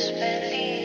Just believe.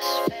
space.